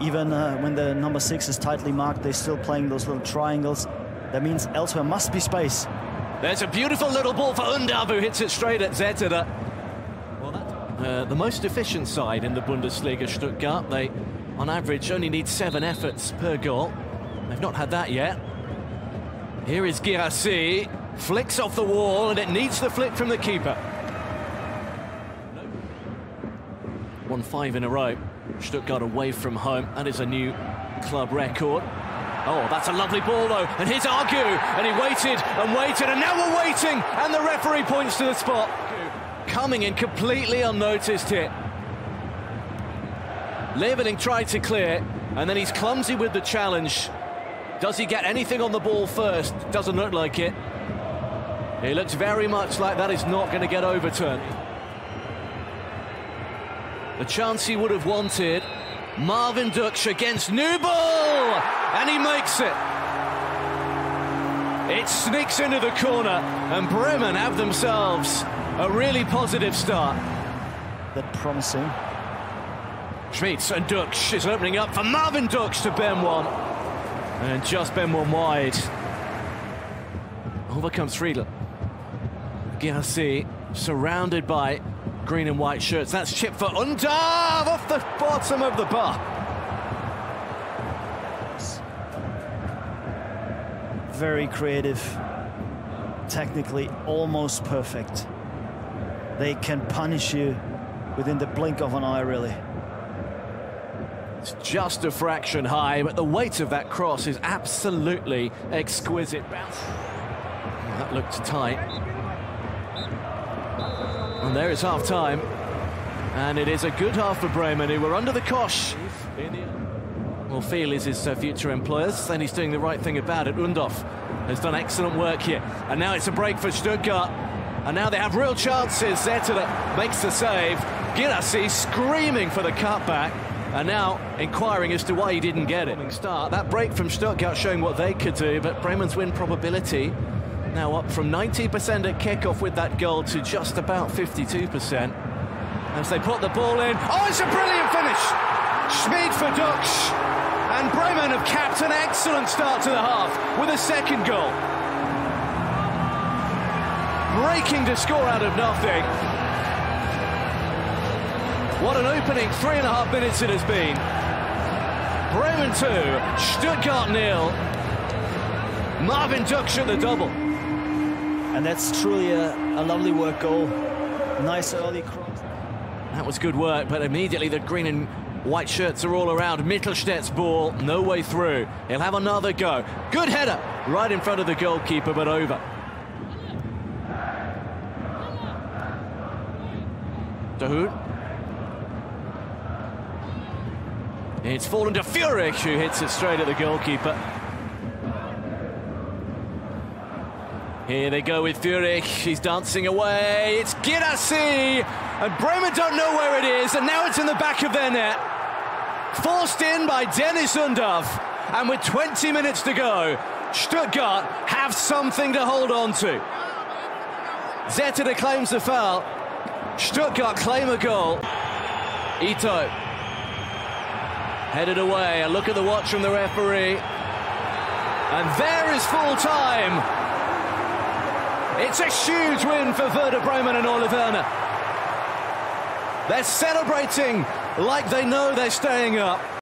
Even uh, when the number six is tightly marked, they're still playing those little triangles. That means elsewhere must be space. There's a beautiful little ball for Undav who hits it straight at Zetterer. Well, uh, the most efficient side in the Bundesliga, Stuttgart. They, on average, only need seven efforts per goal. They've not had that yet. Here is Guirassy, flicks off the wall, and it needs the flick from the keeper. 1-5 in a row. Stuttgart away from home. That is a new club record. Oh, that's a lovely ball, though. And here's Agu. And he waited and waited, and now we're waiting. And the referee points to the spot. Coming in completely unnoticed here. Leweling tried to clear, and then he's clumsy with the challenge. Does he get anything on the ball first? Doesn't look like it. It looks very much like that is not going to get overturned. The chance he would have wanted. Marvin Ducksch against Nübel! And he makes it. It sneaks into the corner, and Bremen have themselves a really positive start. That promising. Schmitz and Ducksch is opening up for Marvin Ducksch to Ben one. And just Ben one wide. Over comes Friedl. Guirassy surrounded by green and white shirts. That's chip for Undav off the bottom of the bar. Very creative, technically almost perfect. They can punish you within the blink of an eye, really. It's just a fraction high, but the weight of that cross is absolutely exquisite. That looked tight. And there is half time. And it is a good half for Bremen, who were under the cosh. Well, Feel is his uh, future employers, and he's doing the right thing about it. Undav has done excellent work here. And now it's a break for Stuttgart. And now they have real chances. Zetterer makes the save. Guirassy screaming for the cutback. And now inquiring as to why he didn't get it. Start. That break from Stuttgart showing what they could do, but Bremen's win probability now up from 90% at kickoff with that goal to just about 52%. As they put the ball in. Oh, it's a brilliant finish! Schmid for Ducksch. And Bremen have capped an excellent start to the half with a second goal. Breaking to score out of nothing. What an opening three and a half minutes it has been. Bremen 2, Stuttgart nil. Marvin Ducksch at the double. And that's truly a, a lovely work goal. Nice early cross. That was good work, but immediately the green and white shirts are all around. Mittelstädt's ball, no way through. He'll have another go. Good header, right in front of the goalkeeper, but over. Dahoud. It's fallen to Führich, who hits it straight at the goalkeeper. Here they go with Führich. He's dancing away. It's Guirassy. And Bremen don't know where it is. And now it's in the back of their net. Forced in by Deniz Undav. And with 20 minutes to go, Stuttgart have something to hold on to. Zetterer claims the foul. Stuttgart claim a goal. Ito. Headed away. A look at the watch from the referee. And there is full time. It's a huge win for Werder Bremen and Ole Werner. They're celebrating like they know they're staying up.